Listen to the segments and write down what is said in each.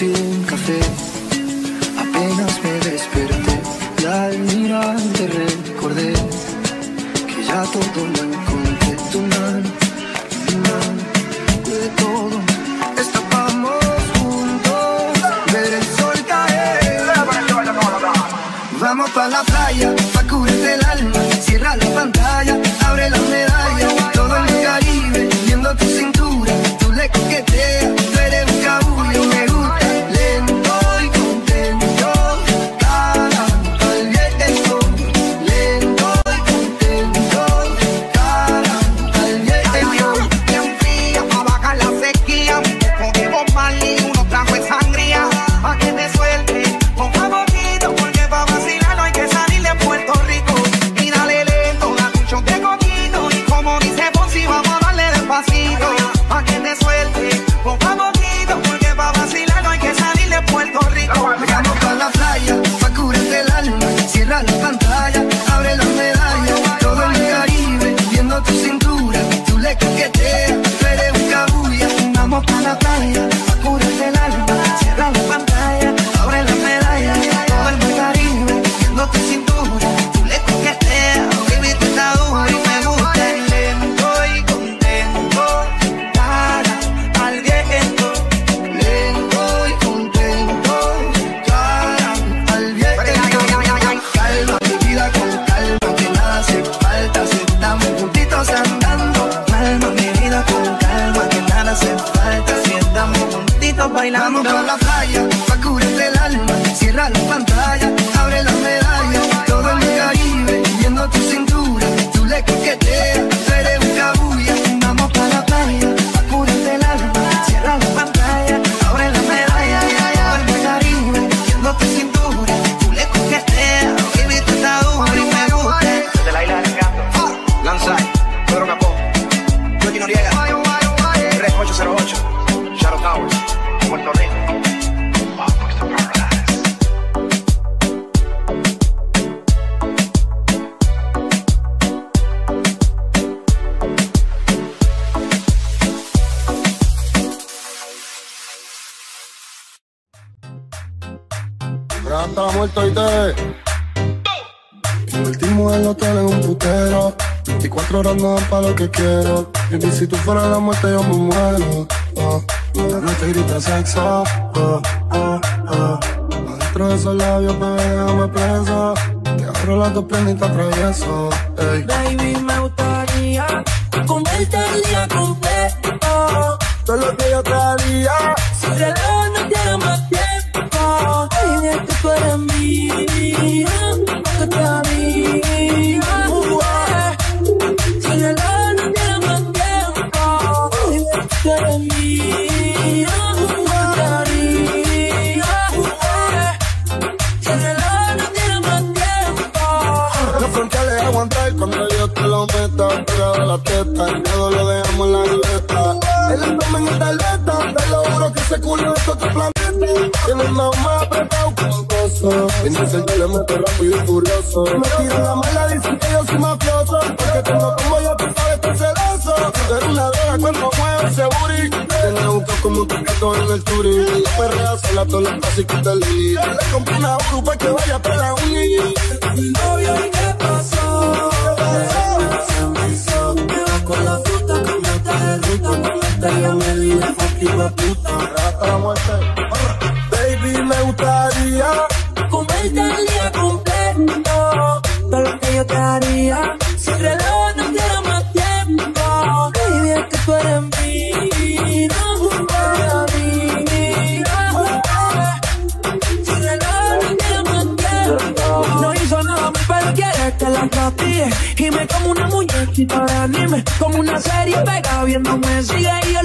sin café. Apenas me desperté y al mirarte recordé que ya todo lo encontré. Tu mano, mi mano, de todo. Escapamos juntos, ver el sol caer. Vamos pa' la playa, la noche grita sexo. Oh, oh, oh. Adentro de esos labios, bebé, déjame preso. Te abro las dos piernas y te atravieso. Baby, me gustaría comerte el día completo. Todo lo que yo te haría. Si el reloj no tiene más tiempo, que tú eres mía. Una más apretado como un coso. Entonces yo le meto rápido y furioso. Me tiran la mala, dicen que yo soy mafioso. Porque tengo como yo, tú sabes, estoy celoso. Tú eres una droga cuando mueve ese booty. Tiene un como un tecato en el turi. La perrea sola, todos los clásicos del Lee. Le compré una Uru pa' que vaya a la uni. Novio, ¿y qué pasó? Se me hizo. Me va con la fruta, cambiaste de ruta. Comete yo me vine contigo a puta. la muerte. Comerte el día completo. Todo lo que yo te haría. Si el reloj no tiene más tiempo. Baby, es que tú eres mía. Si el reloj no tiene más tiempo. No hizo nada, pero quiere que la castigue. Y me como una muñequita de anime. Como una serie pega viéndome sigue. Y yo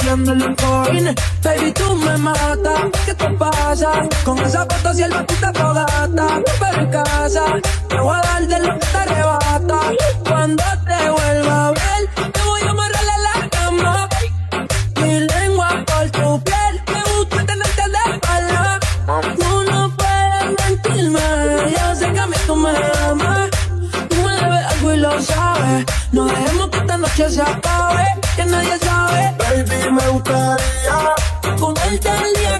mordiendo los coines. Baby, tú me matas. ¿Qué te pasa? Con esa foto si el batita toda gata. Pero en casa, te voy a dar de lo que te arrebata. Cuando te vuelva a ver, te voy a amarrarle la cama. Mi lengua por tu piel, me gusta tenerte de espalda. Tú no puedes mentirme, yo sé que a mí tú me amas. Tú me debes algo y lo sabes. No dejemos que esta noche se acabe, que nadie sabe. Me gustaría Comerte el día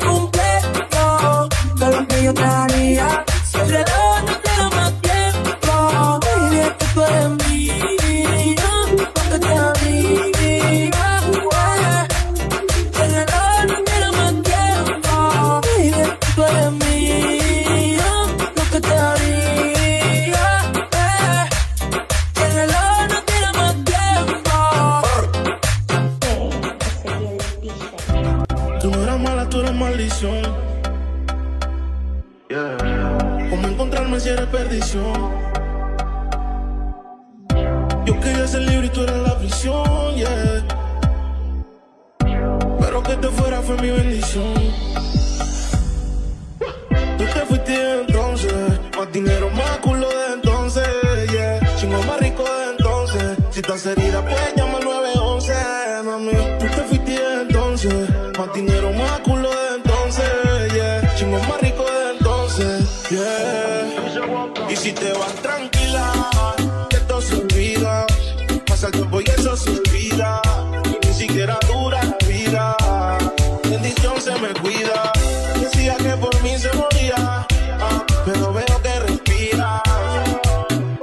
alma hiciera perdición. Yo quería ser libre y tú eras la prisión, yeah. Pero que te fuera fue mi bendición. Tú te fuiste entonces, más dinero, más culo de entonces, yeah. Chingo más rico de entonces. Si estás herida, pues llama 911, mami. Tú te fuiste entonces, más dinero, eso se ni siquiera dura la vida. Bendición se me cuida, decía que por mí se moría, ah, pero veo que respira.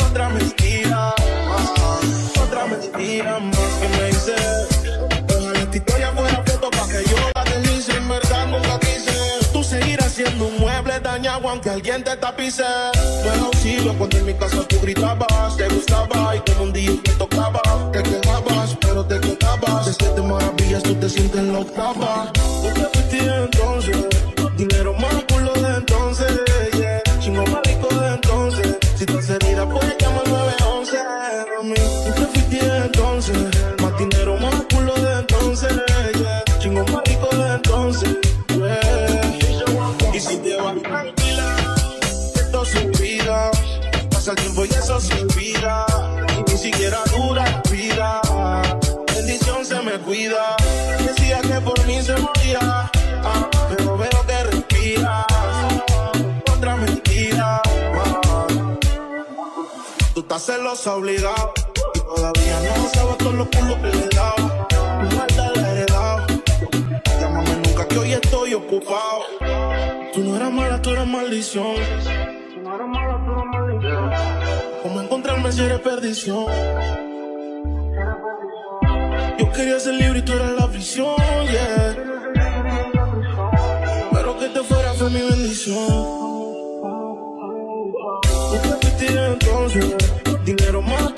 Otra mentira, ah, otra mentira más que me hice. Ojalá tu historia fuera foto para que yo la deslice, en verdad nunca quise. Tú seguirás siendo un mueble dañado aunque alguien te tapice. No auxilio cuando en mi casa tú gritabas, te gustaba y como un día te sientes en la octava. obligado. Y todavía no sabe todos los culos que le he dado. Tu maldad la he. Llámame nunca que hoy estoy ocupado. Tú no eras mala, tú eras maldición. Tú no eras mala, tú eras maldición. ¿Cómo encontrarme si eres perdición? Yo quería ser libre y tú eras la prisión, yeah. Pero que te fuera fue mi bendición. Y te entonces. Dinero más.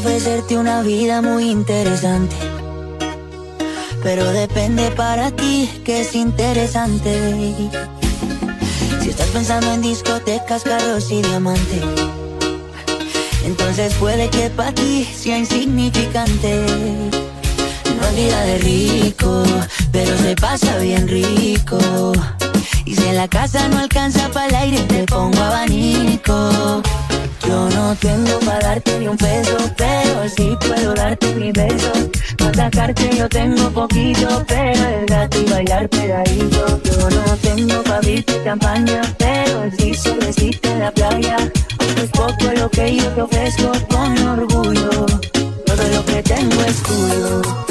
ofrecerte una vida muy interesante. Pero depende para ti que es interesante. Si estás pensando en discotecas, carros y diamantes, entonces puede que para ti sea insignificante. No es vida de rico, pero se pasa bien rico. Y si en la casa no alcanza para el aire, te pongo abanico. Yo no tengo para darte ni un peso, pero sí puedo darte mi beso. Para sacarte yo tengo poquito, pero el gato y bailar pegadito. Yo no tengo para abrirte campaña, pero sí sobrecita en la playa. Es poco lo que yo te ofrezco con orgullo. Todo lo que tengo es tuyo.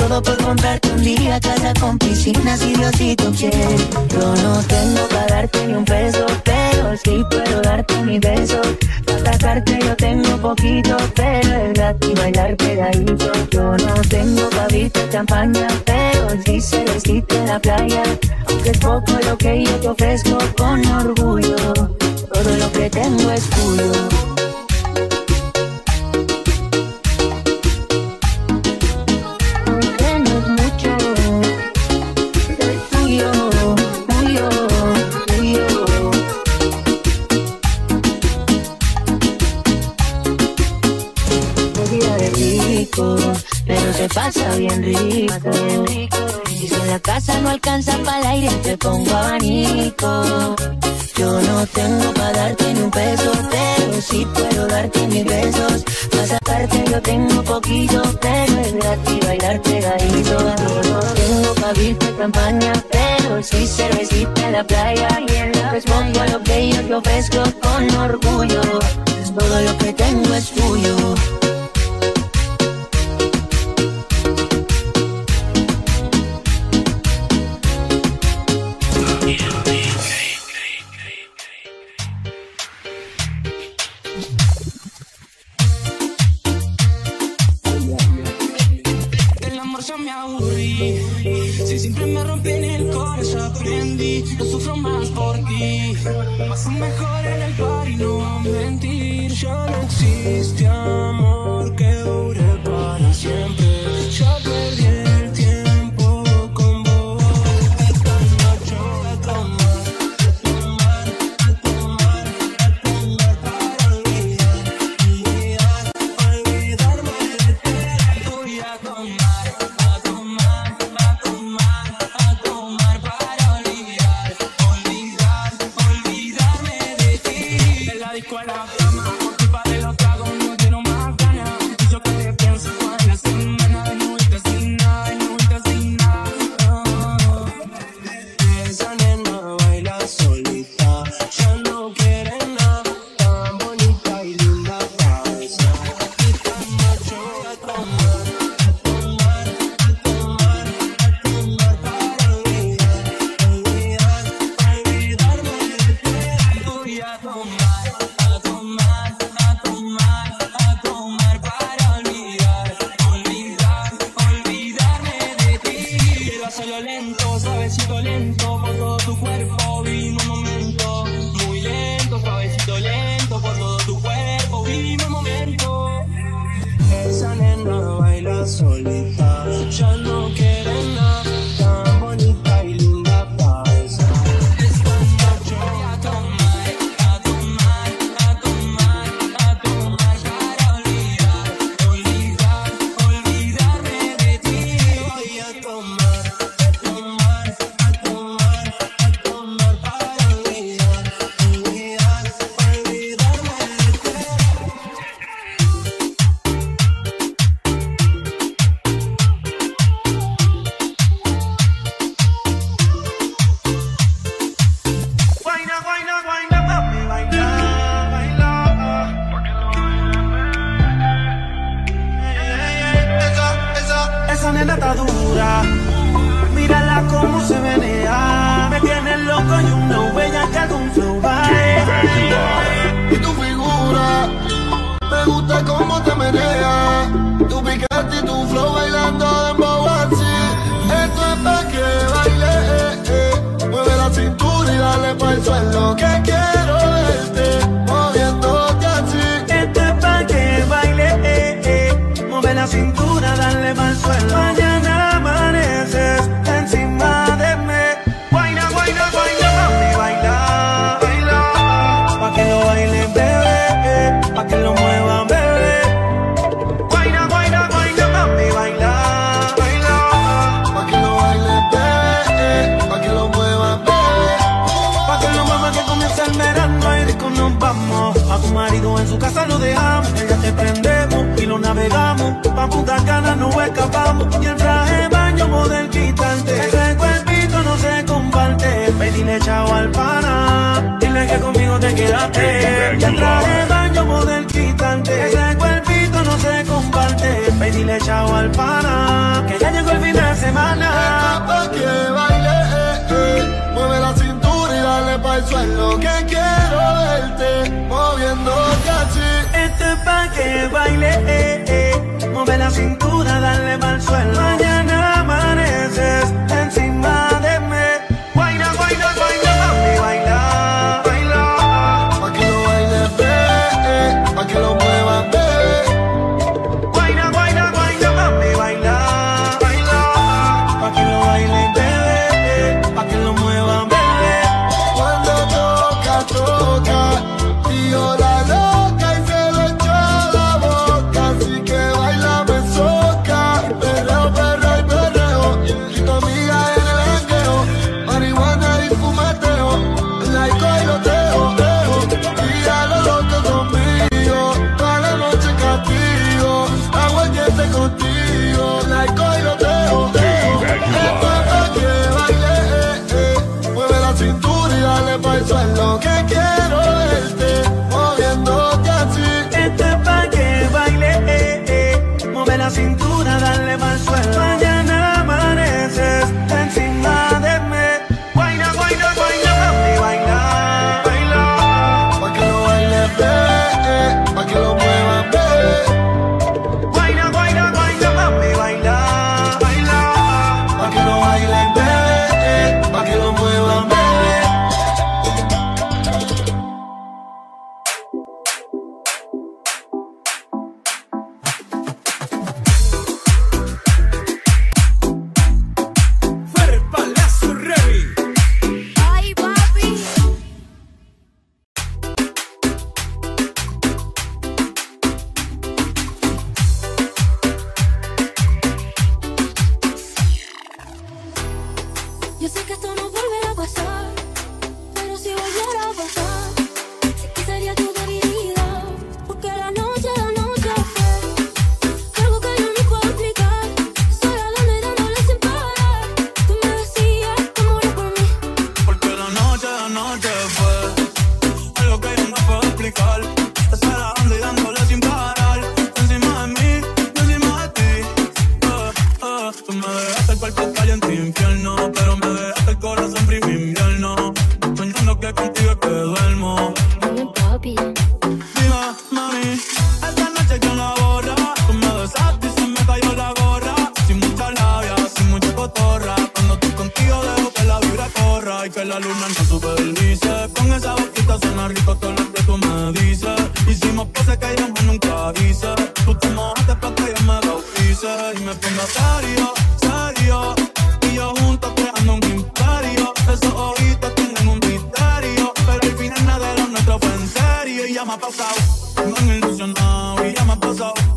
todo por comprarte un día a casa con piscina si Diosito quiere. Yo no tengo para darte ni un peso, pero sí puedo darte mi beso. Para sacarte yo tengo poquito, pero es gratis bailar pegadito. Yo no tengo pavita champaña, pero sí se cerecita en la playa. Aunque es poco lo que yo te ofrezco con orgullo, todo lo que tengo es tuyo. campaña, pero sí cervecita en la playa. Y en la pues respondo a lo que yo te ofrezco con orgullo. Todo lo que tengo es tuyo. ya me ha pasado. Me han ilusionado y ya me ha pasado.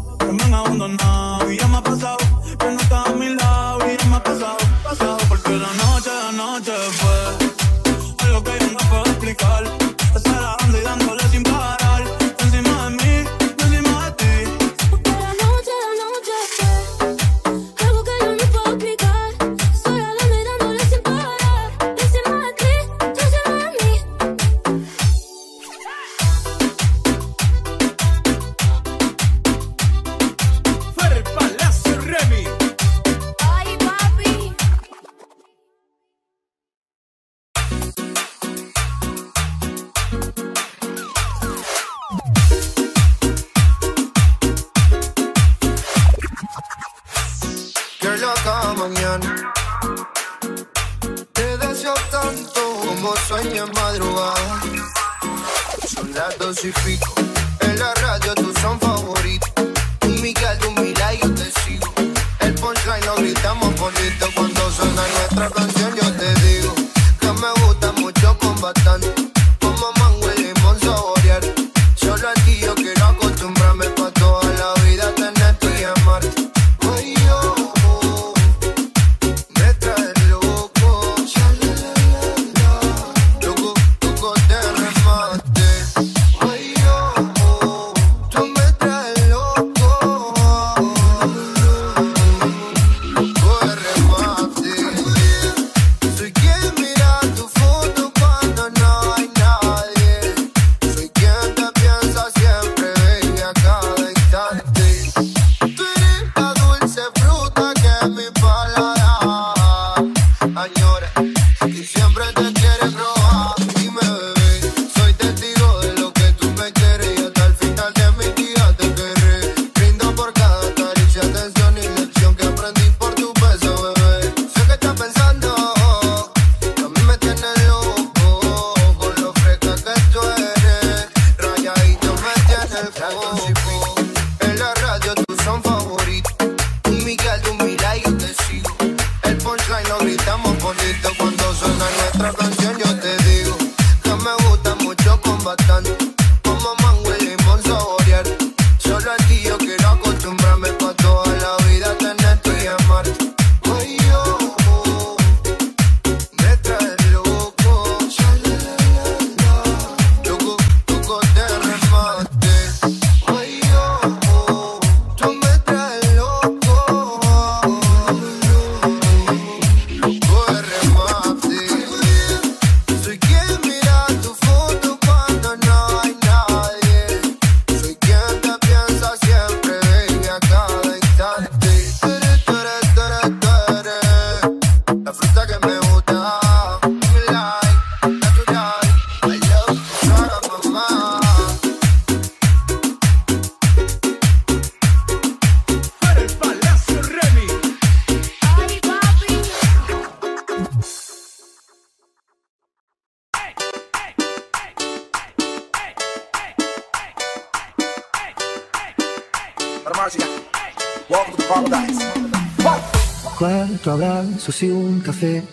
Café.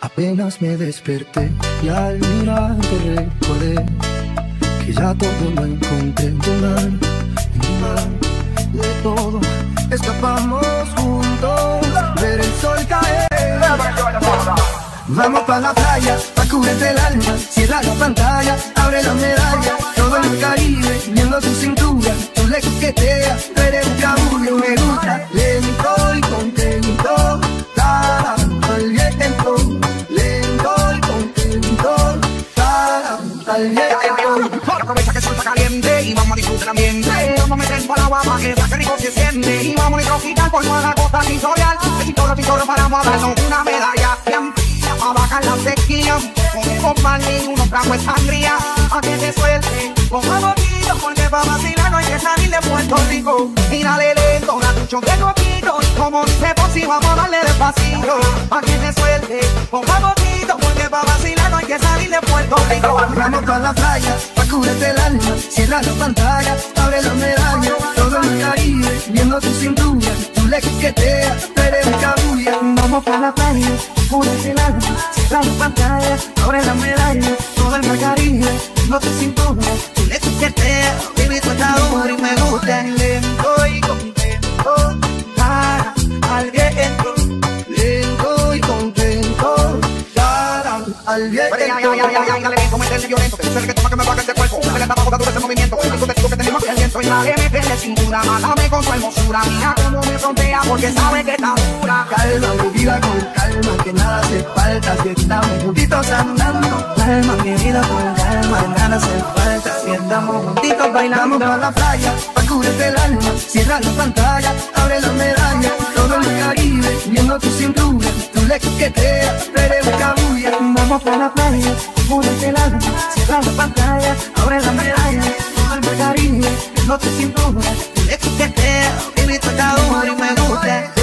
Apenas me desperté y al mirarte recordé que ya todo lo encontré en tu mano. De todo escapamos juntos, ver el sol caer. Vamos pa' la playa, pa' cubrirte el alma Cierra la pantalla, abre la medalla Todo en el Caribe, viendo tu cintura Tú le coqueteas, tú eres un cabullo Me gusta, lento para agua para que que rico se siente. Y vamos a hidrogitar por toda la costa sensorial. Y todo chicos paramos a darnos una medalla. Para bajar la sequía. Con un Marley, unos tragos de sangría. A que te suelte con amorito. Porque para vacilar no hay que salir de Puerto Rico. Y dale lento, gratucho que coquito. Y como dice Possi, vamos a darle despacito. A que te suelte con amorito. Porque para vacilar hay que salir de Puerto Rico. Vamos pa' la playa, pa' cubrirte el alma. Cierra la pantalla, abre la medalla Todo el Caribe, viendo tu cintura Tú le coqueteas, tú eres cabulla. Vamos para la playa, cúbrete el alma, cierra la pantalla, abre la medalla, todo el Caribe, no te cintura, tú le coqueteas, baby tú estás duro y me gusta, lento al viento lento, métele violento, que sabes que toma que me baja este cuerpo, métele hasta abajo duro ese movimiento, que tú te digo que tenemos que aliento, y dale, métele cintura, mátame con tu hermosura, mira cómo me frontea, porque sabe que está dura, Calma mi vida con calma Que nada hace falta. Si estamos juntitos andando calma mi vida con calma, nada hace falta, si estamos juntitos bailando, Vamos la playa, pa' el alma Cierra la pantalla, abre la medalla. Todo el Caribe, viendo tu cintura Tú le coqueteas, tú eres un cabulla Vamos para la playa, múdete el alma, cierra la pantalla, abre la medalla, todo el mar Caribe, no te cintura, tú le coqueteas, baby tú duro y me gusta.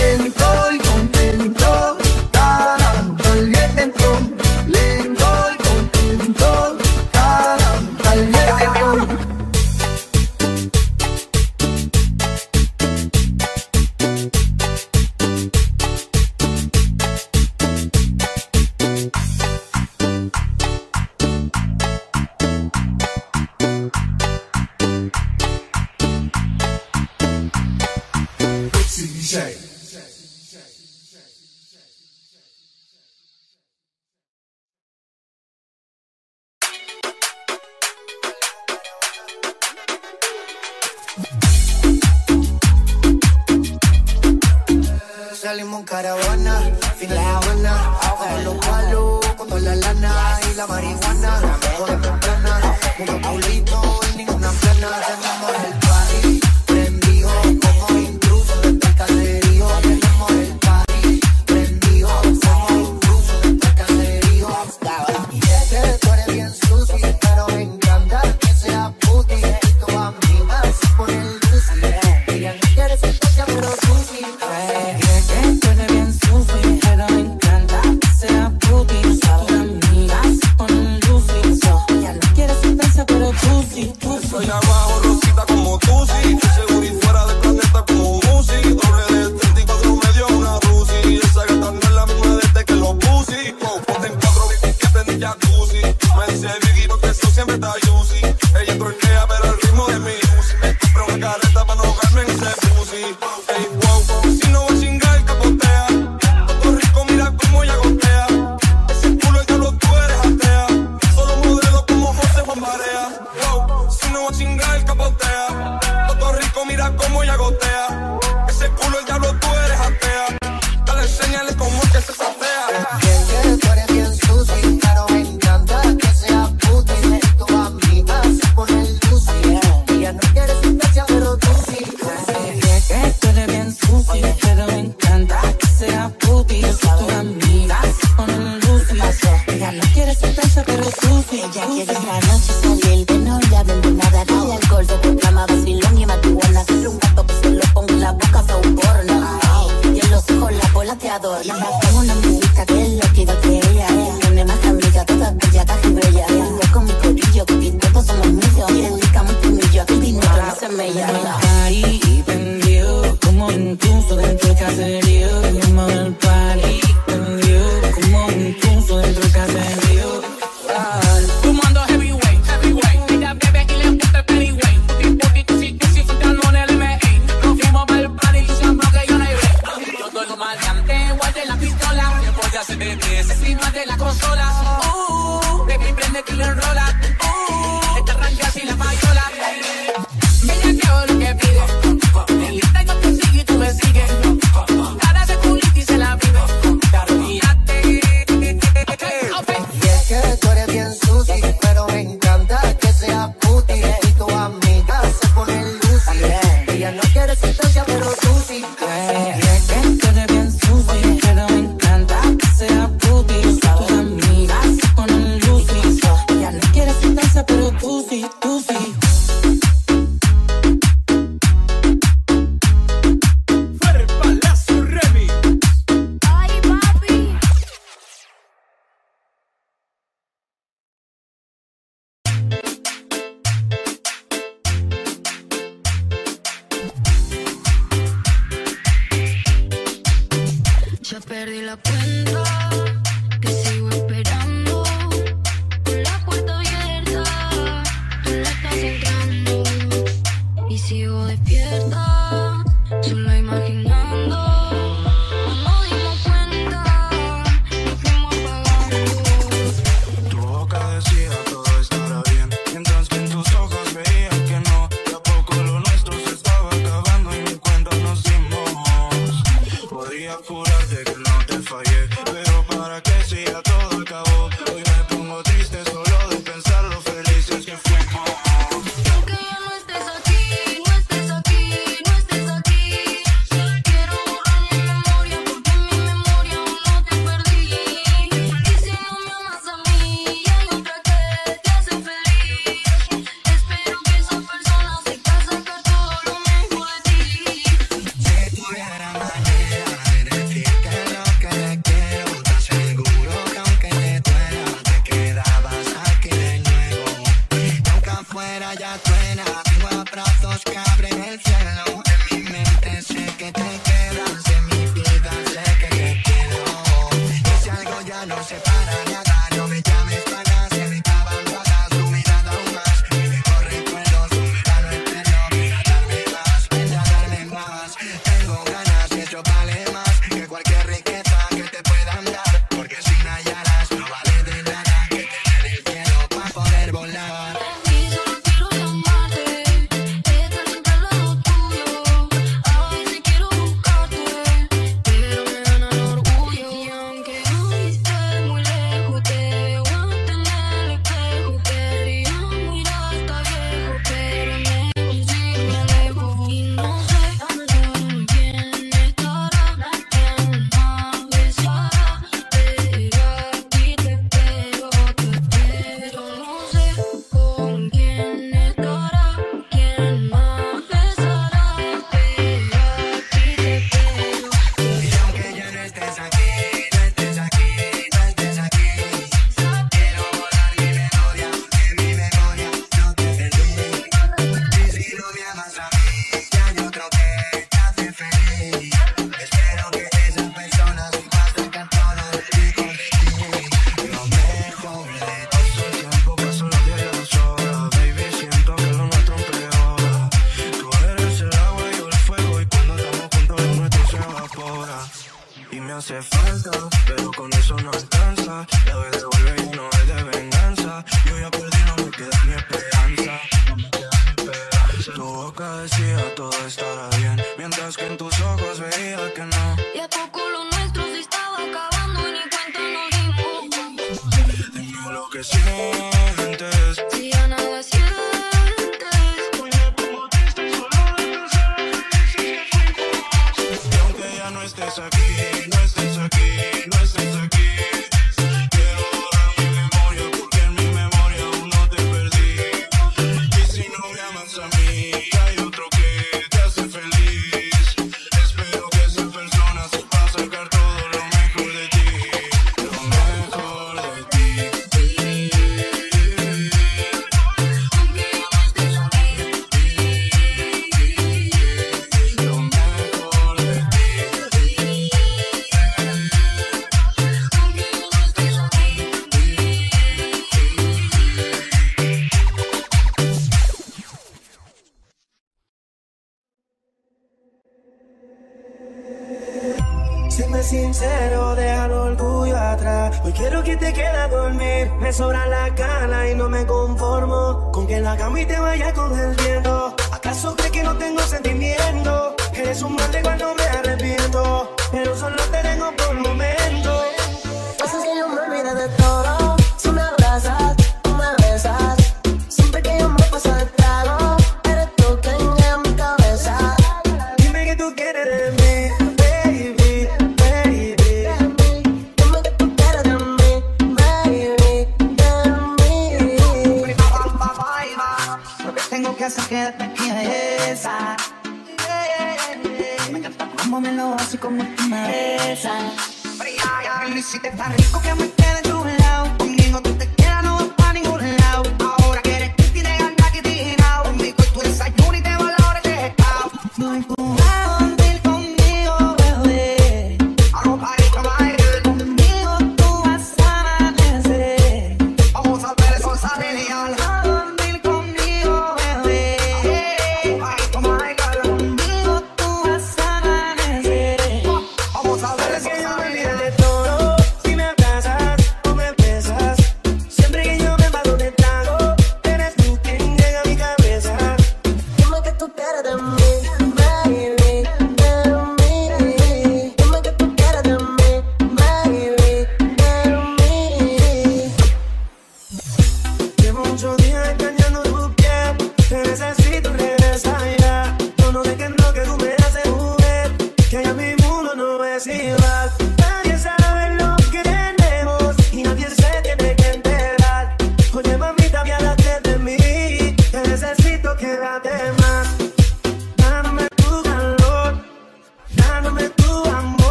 Ahí prendió como un pulso dentro del caserío. Llama el party prendió como un pulso dentro del caserío.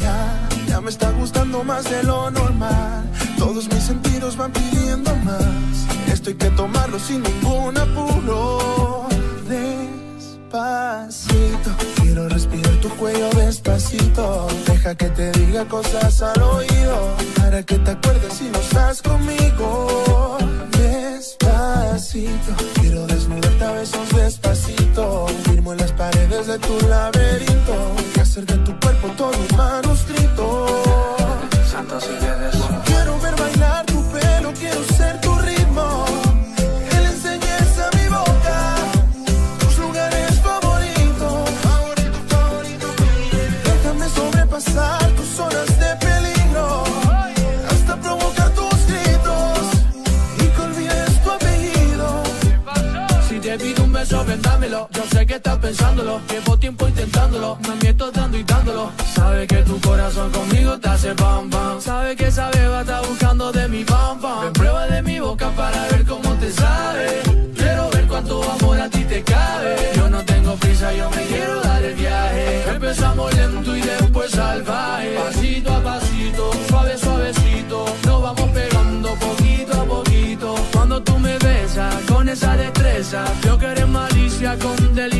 Ya, ya me está gustando más de lo normal. Todos mis sentidos van pidiendo más. Esto hay que tomarlo sin ningún apuro. Despacito, quiero respirar tu cuello despacito. Deja que te diga cosas al oído para que te acuerdes si no estás conmigo. Despacito, quiero desnudarte a besos despacito Firmo en las paredes de tu laberinto. Y hacer de tu cuerpo todo un manuscrito. Santo sigue que estás pensándolo, llevo tiempo intentándolo, me meto dando y dándolo. Sabe que tu corazón conmigo te hace pam pam. Sabe que esa beba está buscando de mi pam pam. Me prueba de mi boca para ver cómo te sabe. Quiero ver cuánto amor a ti te cabe. Yo no tengo prisa, yo me quiero dar el viaje. Empezamos lento y después salvaje. Pasito a pasito, suave suavecito, nos vamos pegando poquito a poquito. Cuando tú me besas con esa destreza, yo que malicia con delicia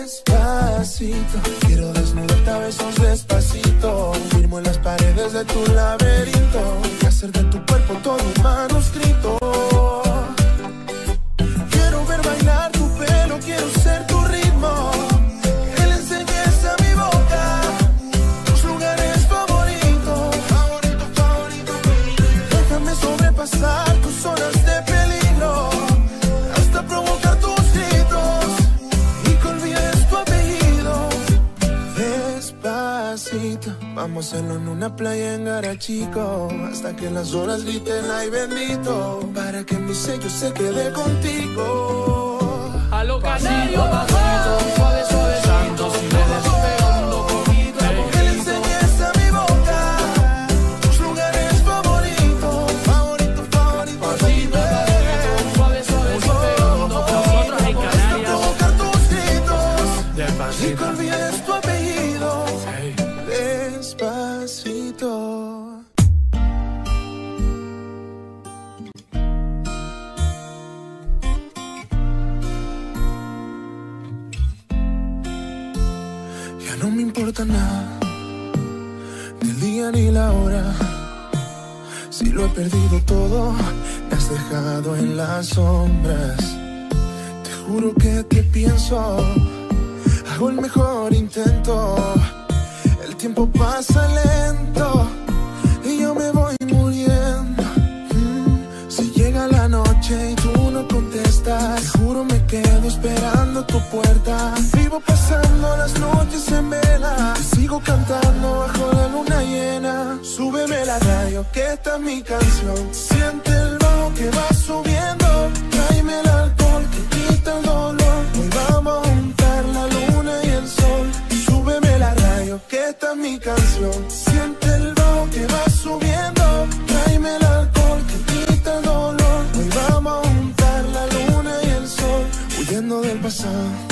Despacito, quiero desnudarte a besos despacito. Firmo en las paredes de tu laberinto y hacer de tu cuerpo todo un manuscrito. Hacerlo en una playa en Garachico. Hasta que las olas griten ay bendito. Para que mi sello se quede contigo. A lo canario, es mi canción. Siente el bajo que va subiendo, tráeme el alcohol que quita el dolor. Hoy vamos a juntar la luna y el sol. Súbeme la radio, que esta es mi canción. Siente el bajo que va subiendo, tráeme el alcohol que quita el dolor. Hoy vamos a juntar la luna y el sol, huyendo del pasado.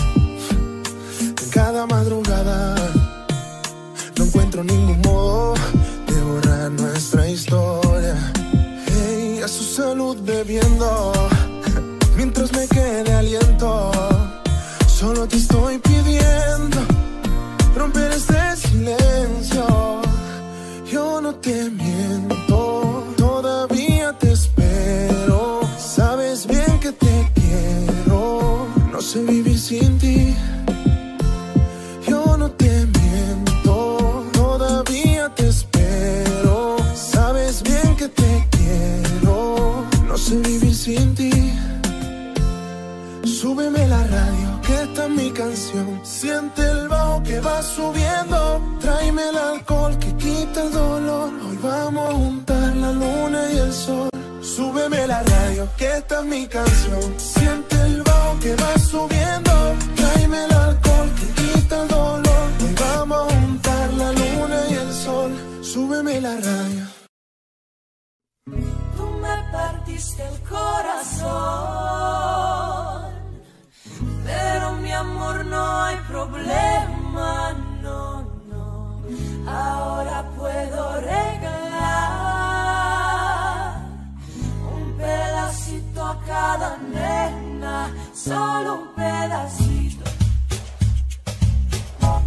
Solo un pedacito.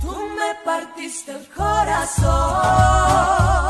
Tú me partiste el corazón.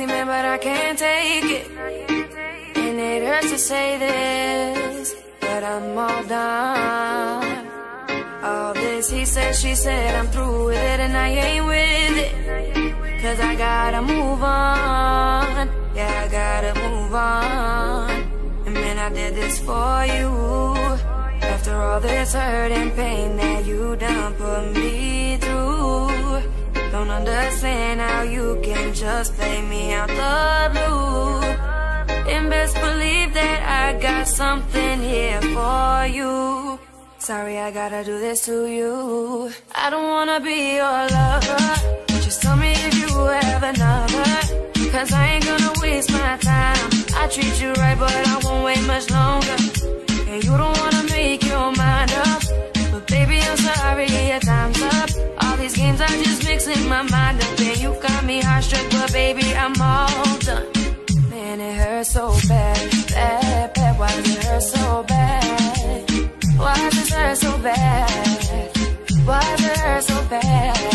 Crazy, man, but I can't take it. And it hurts to say this, but I'm all done. All this he said, she said, I'm through with it, and I ain't with it. Cause I gotta move on. Yeah, I gotta move on. And man, I did this for you. After all this hurt and pain that you done put me through. Don't understand how you can just play me out the blue. And best believe that I got something here for you. Sorry, I gotta do this to you. I don't wanna be your lover. Just tell me if you have another. Cause I ain't gonna waste my time. I treat you right, but I won't wait much longer. And you don't wanna make your mind up. But baby, I'm sorry, your time's up. These games are just mixing my mind up. And you got me heart struck, but baby, I'm all done. Man, it hurts so bad, bad, bad. Why does it hurt so bad? Why does it hurt so bad? Why does it hurt so bad?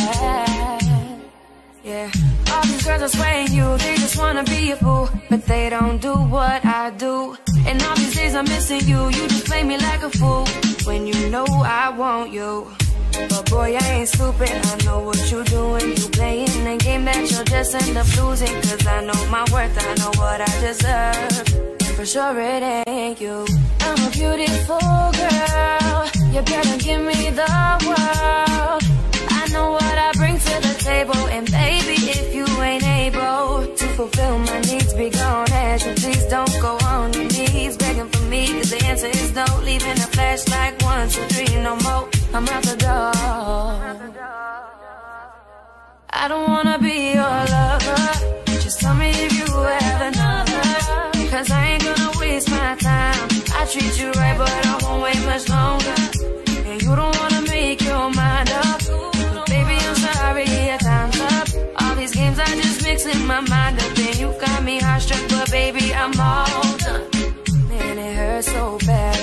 Yeah, all these girls are swaying you, they just wanna be a fool, but they don't do what I do. And all these days I'm missing you, you just play me like a fool when you know I want you. But boy, I ain't stupid, I know what you're doing. You playing a game that you'll just end up losing. Cause I know my worth, I know what I deserve. And for sure it ain't you. I'm a beautiful girl, you better give me the world. I know what I bring to the table, and baby, if fulfill my needs, be gone as please don't go on your knees begging for me. Cause the answer is no, leaving a flashlight one, two, three, no more. I'm out the door. I don't wanna be your lover. Just tell me if you have another. Cause I ain't gonna waste my time. I treat you right, but I won't wait much longer. And you don't wanna my mind up. And you got me heart struck, but baby, I'm all done. Man, it hurts so bad,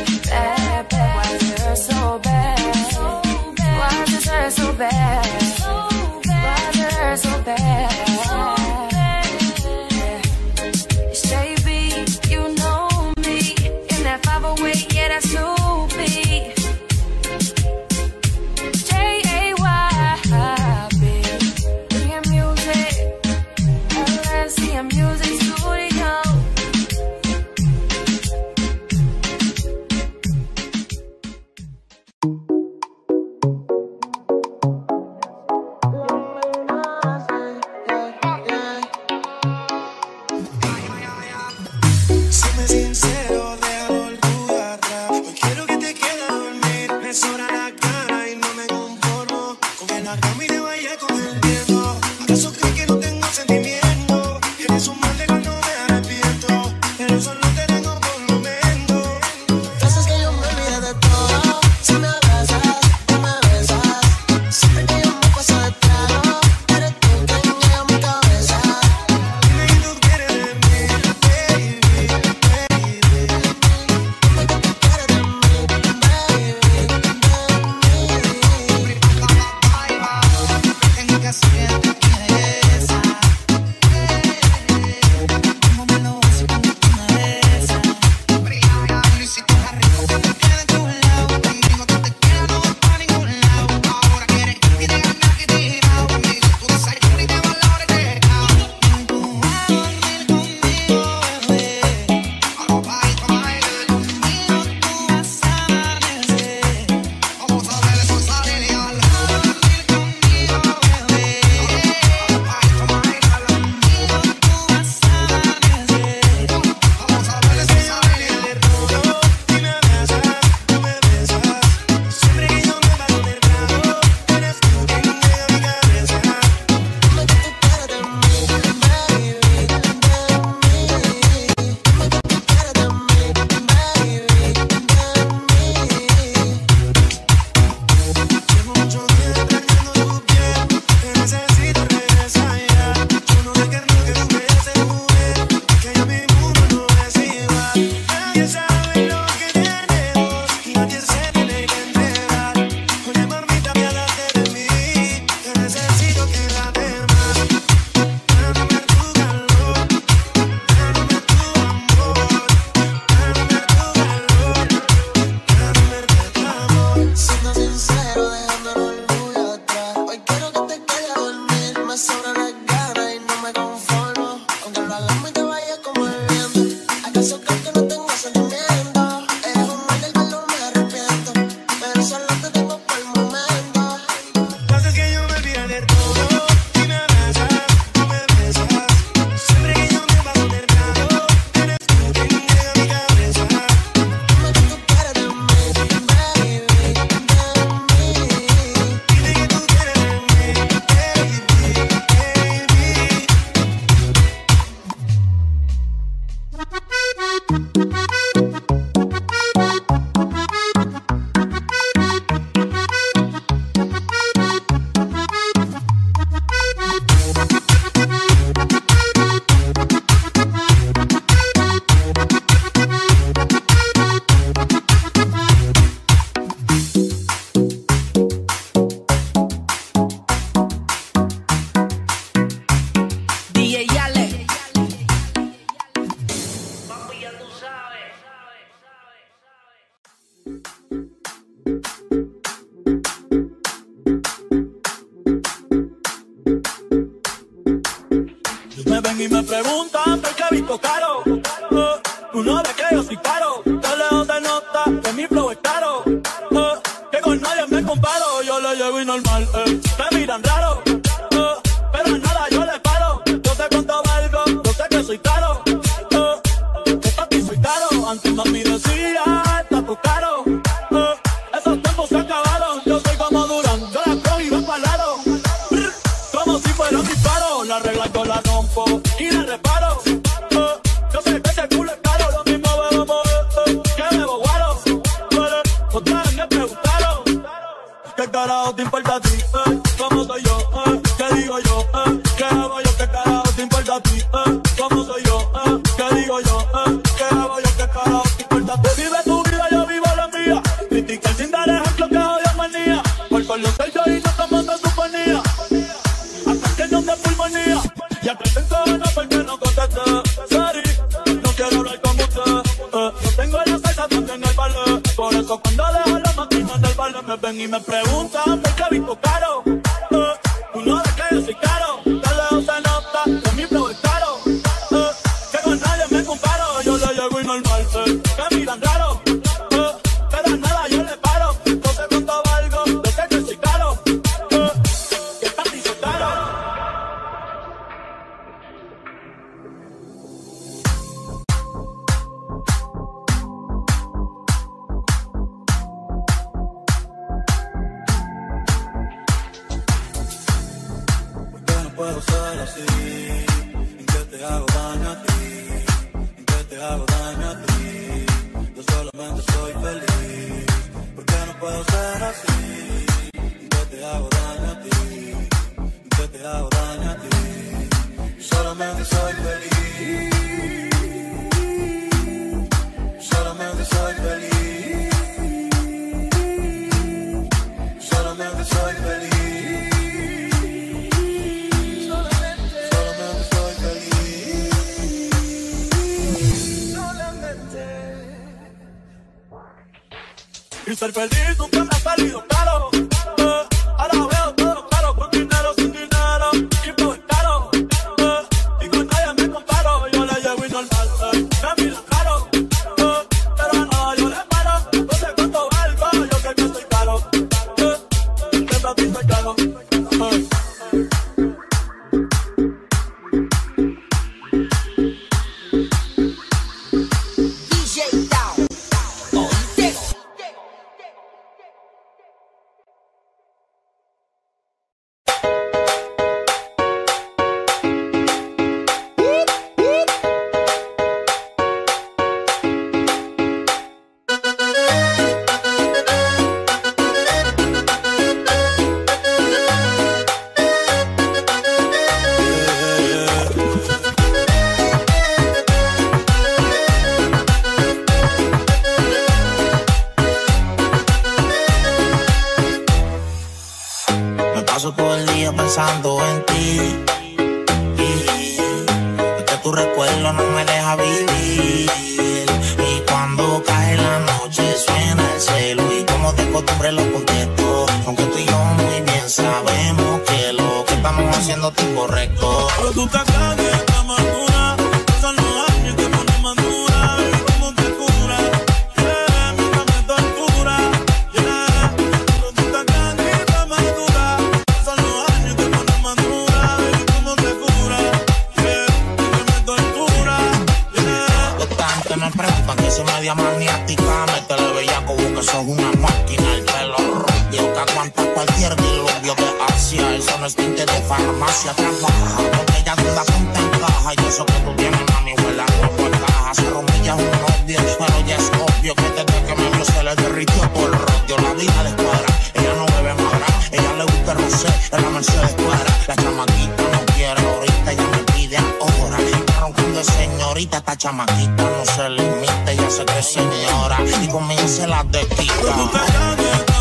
puedo ser así. ¿En qué te hago daño a ti? ¿En qué te hago daño a ti? Yo solamente soy feliz. ¿Por qué no puedo ser así? ¿En qué te hago daño a ti? ¿En qué te hago daño a ti? Yo solamente soy feliz. Ser feliz nunca me ha salido La chamaquita no quiere ahorita, ya me pide ahora. Roncan de señorita, esta chamaquita no se limita, ya sé que señora. Y comience la desquita.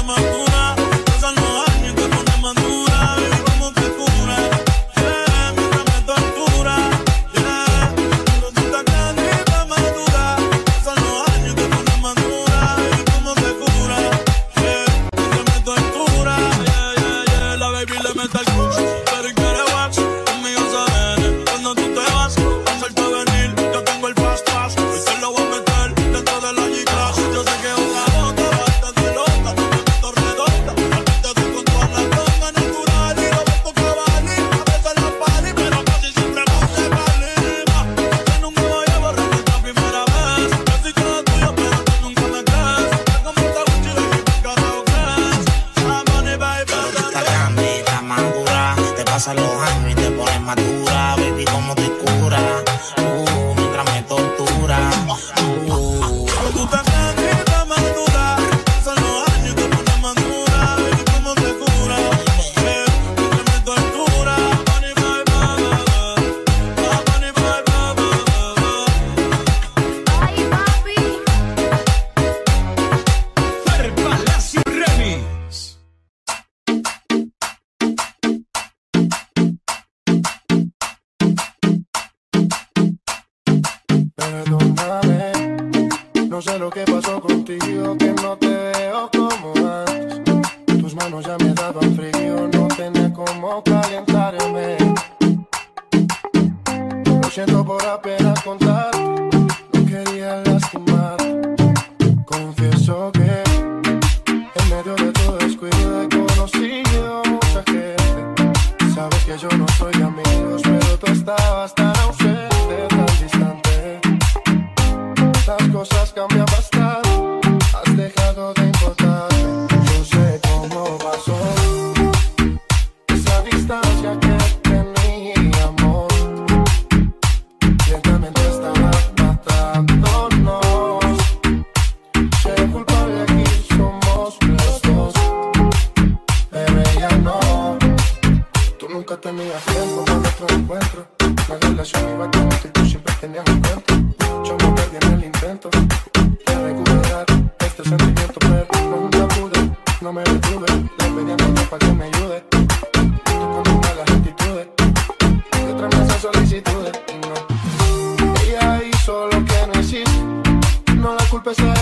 Hiciste,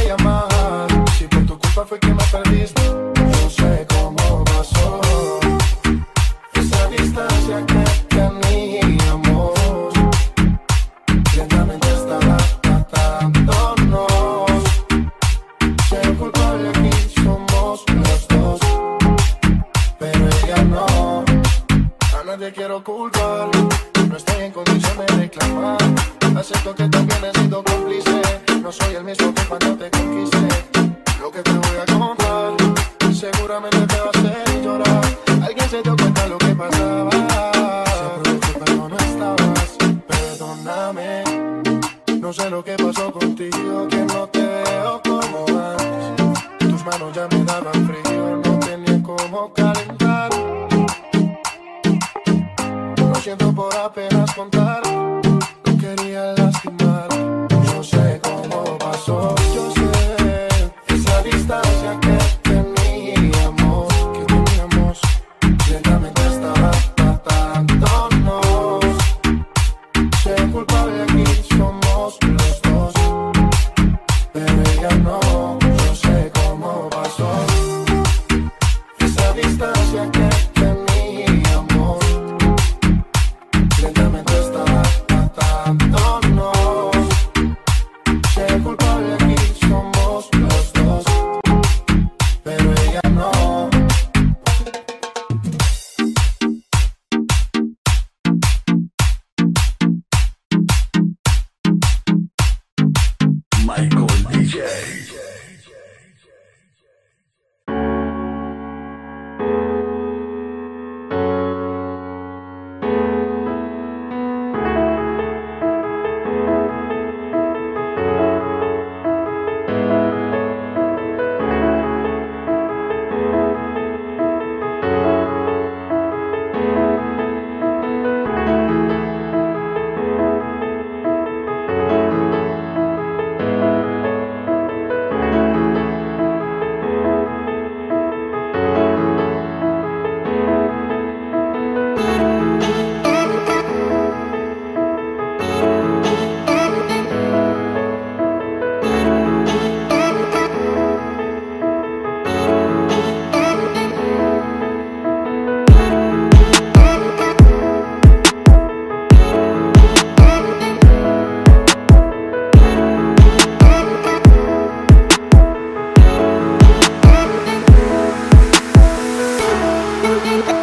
Thank you.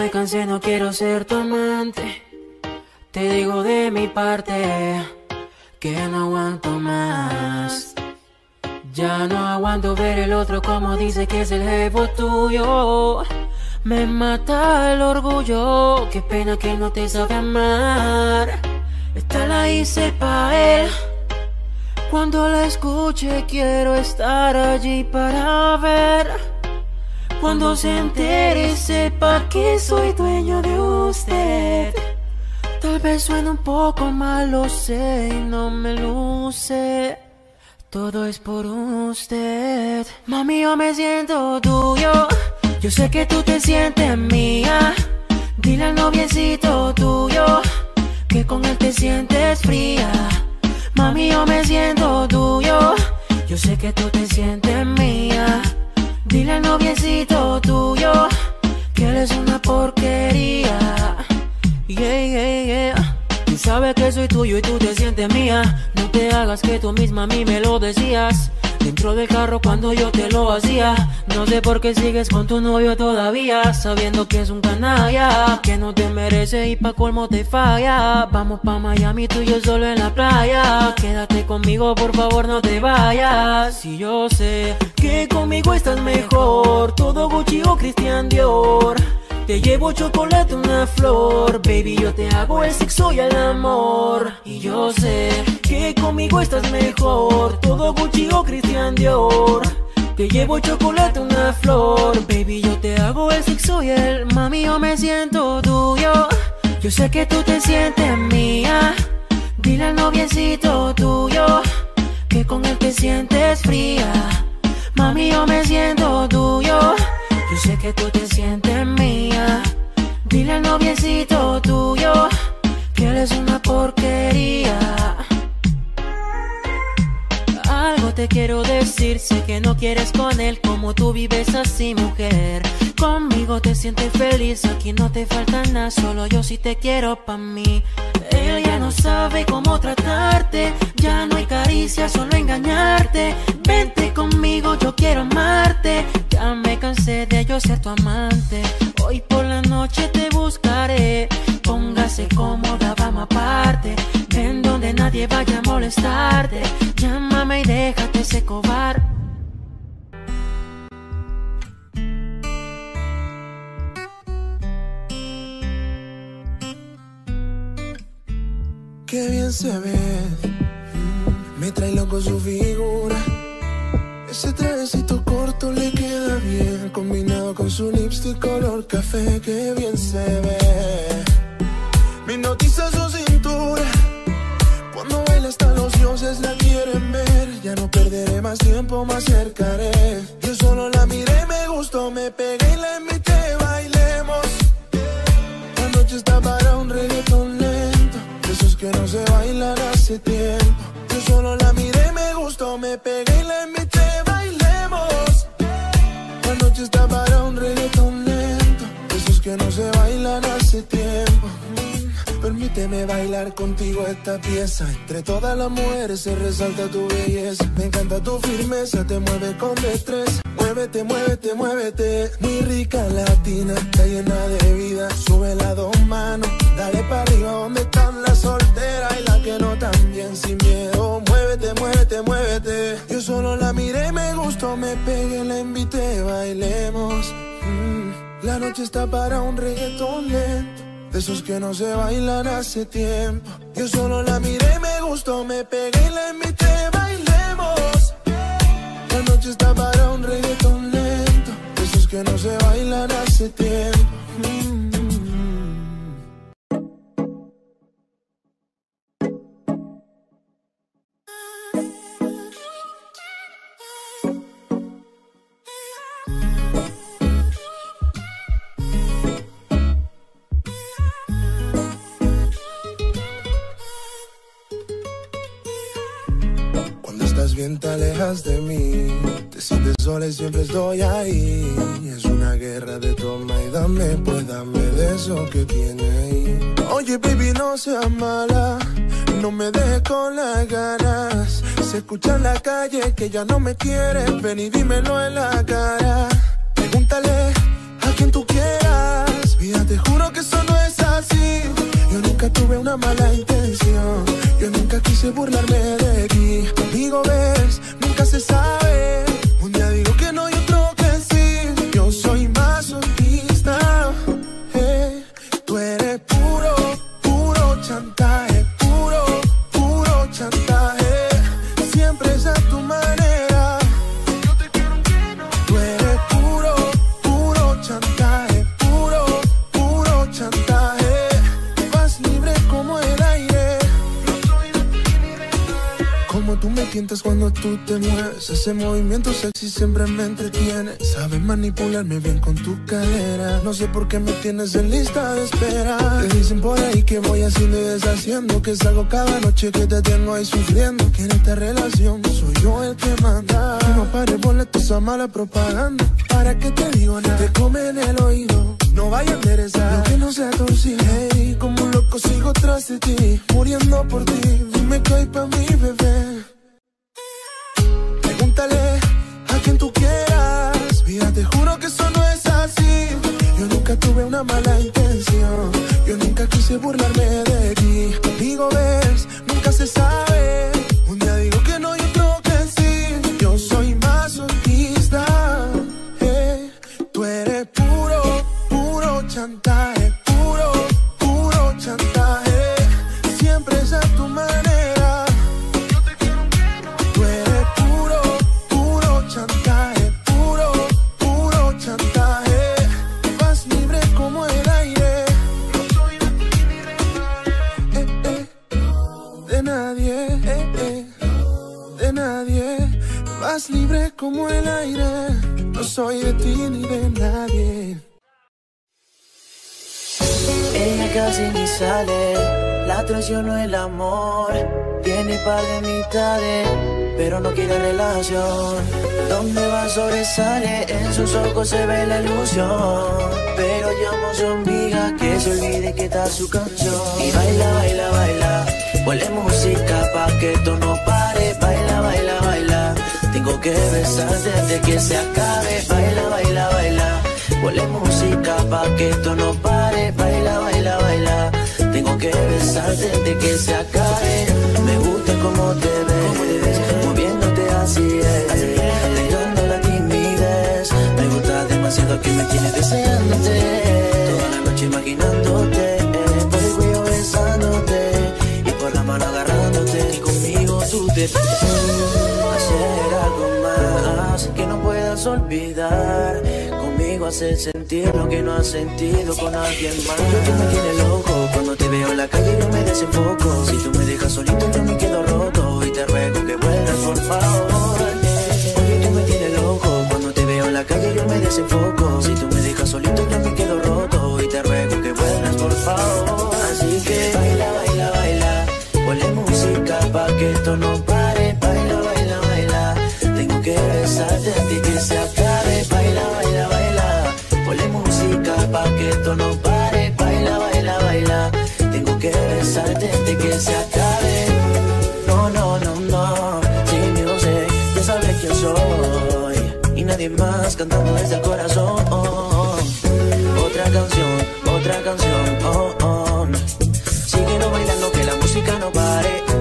Me cansé, no quiero ser tu amante. Te digo de mi parte que no aguanto más. Ya no aguanto ver el otro como dice que es el jefe tuyo. Me mata el orgullo, qué pena que no te sabe amar. Esta la hice pa' él. Cuando la escuche quiero estar allí para ver. Cuando se entere sepa que soy dueño de usted. Tal vez suene un poco mal, lo sé y no me luce. Todo es por usted. Mami, yo me siento tuyo. Yo sé que tú te sientes mía. Dile al noviecito tuyo que con él te sientes fría. Mami, yo me siento tuyo. Yo sé que tú te sientes mía. Dile al noviecito tuyo que él es una porquería. Yeah, yeah, yeah. Sabes que soy tuyo y tú te sientes mía. No te hagas que tú misma a mí me lo decías. Dentro del carro cuando yo te lo hacía. No sé por qué sigues con tu novio todavía. Sabiendo que es un canalla. Que no te merece y pa' colmo te falla. Vamos pa' Miami, tú y yo solo en la playa. Quédate conmigo, por favor, no te vayas. Si yo sé que conmigo estás mejor. Todo Gucci o Christian Dior. Te llevo chocolate, una flor, baby, yo te hago el sexo y el amor. Y yo sé que conmigo estás mejor, todo Gucci o Christian Dior. Te llevo chocolate, una flor, baby, yo te hago el sexo y el mami, yo me siento tuyo. Yo sé que tú te sientes mía. Dile al noviecito tuyo que con él te sientes fría. Mami, yo me siento tuyo. Sé que tú te sientes mía. Dile al noviecito tuyo que él es una porquería. Algo te quiero decir, sé que no quieres con él como tú vives así, mujer. Conmigo te sientes feliz, aquí no te falta nada, solo yo sí te quiero pa' mí. Él no sabe cómo tratarte, ya no hay caricia, solo engañarte. Vente conmigo, yo quiero amarte. Ya me cansé de yo ser tu amante. Hoy por la noche te buscaré. Póngase cómoda, vamos aparte. Ven donde nadie vaya a molestarte. Llámame y déjate ese cobar. Qué bien se ve, me trae loco su figura. Ese trajecito corto le queda bien, combinado con su lipstick color café, qué bien se ve. Me notiza su cintura, cuando baila hasta los dioses la quieren ver. Ya no perderé más tiempo, me acercaré. Yo solo la miré, me gustó, me pegué y la invité, hace tiempo. Yo solo la miré, me gustó, me pegué y la invité, bailemos. La noche está para un reggaetón lento, esos que no se bailan hace tiempo. Permíteme bailar contigo esta pieza. Entre todas las mujeres se resalta tu belleza. Me encanta tu firmeza, te mueve con destreza. Muévete, muévete, muévete. Muy rica latina, está llena de vida. Sube las dos manos, dale para arriba donde están las solteras y las que no también sin miedo. Muévete, muévete, muévete. Yo solo la miré, me gustó, me pegué, la invité, bailemos. Mm, La noche está para un reggaetón lento. De esos que no se bailan hace tiempo. Yo solo la miré, me gustó, me pegué y la invité, bailemos. La noche está para que no se bailan hace tiempo. Bien te alejas de mí, te sientes sola y siempre estoy ahí. Es una guerra de toma y dame, pues dame de eso que tiene ahí. Oye baby no seas mala, no me dejes con las ganas. Se escucha en la calle que ya no me quieres, ven y dímelo en la cara. Pregúntale a quien tú quieras, vida te juro que eso no es así. Yo nunca tuve una mala intención, yo nunca quise burlarme de ti. Digo, ves, nunca siempre me entretiene. Sabes manipularme bien con tu cadera. No sé por qué me tienes en lista de espera. Te dicen por ahí que voy haciendo y deshaciendo. Que salgo cada noche que te tengo ahí sufriendo. Que en esta relación soy yo el que manda. Que no pare boletos a mala propaganda. ¿Para qué te digo nada? Te come en el oído. No vaya a enderezar lo que no sea torcido. Hey, como un loco sigo tras de ti. Muriendo por ti. Dime que hay pa' mi bebé. Quien tú quieras. Vida, te juro que eso no es así. Yo nunca tuve una mala intención. Yo nunca quise burlarme de ti. Digo, ves, nunca se sabe. Como el aire. No soy de ni de nadie. Ella casi ni sale, la traición no el amor, tiene par de mitades, pero no quiere relación. Donde va sobresale, en sus ojos se ve la ilusión. Pero llamo a su amiga que se olvide que está su canción. Y baila, baila, baila, ponle música pa' que esto no pare. Baila, baila, tengo que besarte antes que se acabe. Baila, baila, baila, ponle música pa' que esto no pare. Baila, baila, baila, tengo que besarte antes que se acabe. Me gusta cómo te ves, moviéndote así es, dejando la timidez. Me gusta demasiado que me tienes deseándote, toda la noche imaginándote, por el cuello besándote y por la mano agarrándote. Y conmigo tú te algo más que no puedas olvidar. Conmigo hacer sentir lo que no has sentido con alguien más. Lo que me tiene loco cuando te veo en la calle yo me desenfoco. Si tú me dejas solito yo me quedo roto y te ruego que vuelvas por favor. Porque tú me tienes loco cuando te veo en la calle yo me desenfoco. Si tú me dejas solito yo me quedo roto y te ruego que vuelvas por favor. Así que baila, baila, baila, ponle música pa que esto no pare. No pare. Baila, baila, baila, tengo que besarte antes que se acabe. No, no, no, no, sin music, ya sabes quién soy. Y nadie más cantando desde el corazón. Otra canción, otra canción, oh, oh. Síguenos bailando que la música no pare.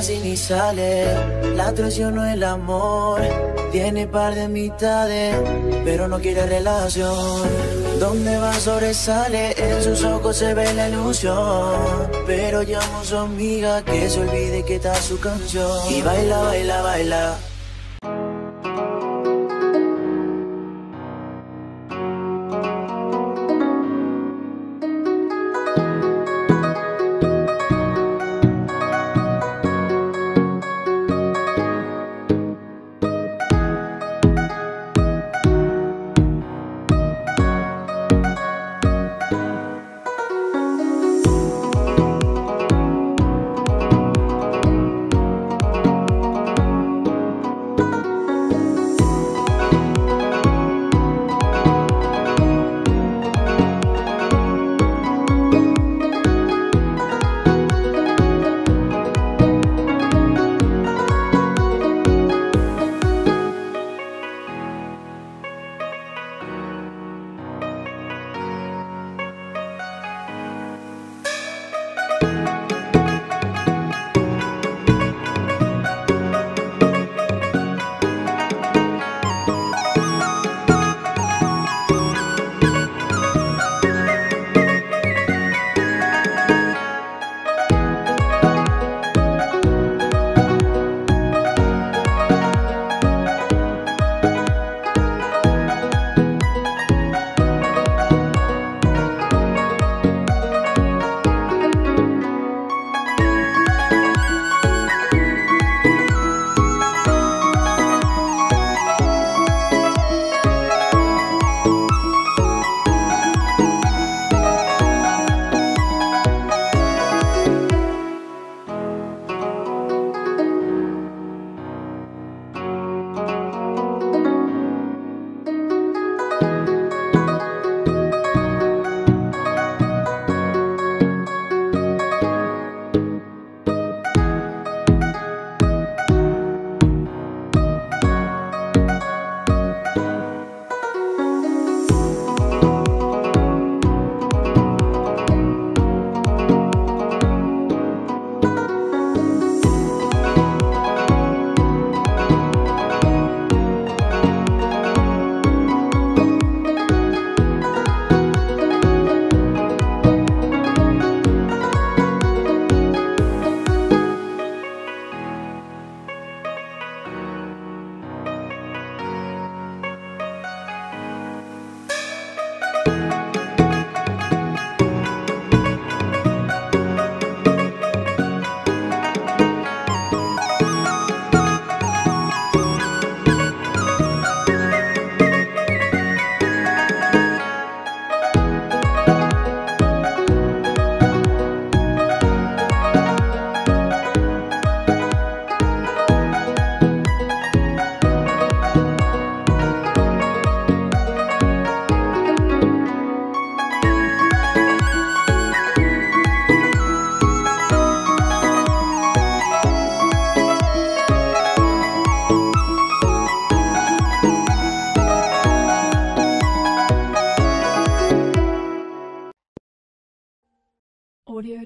Casi ni sale, la traicionó el amor. Tiene par de mitades, pero no quiere relación. Donde va sobresale, en sus ojos se ve la ilusión. Pero llamo a su amiga que se olvide que está su canción. Y baila, baila, baila.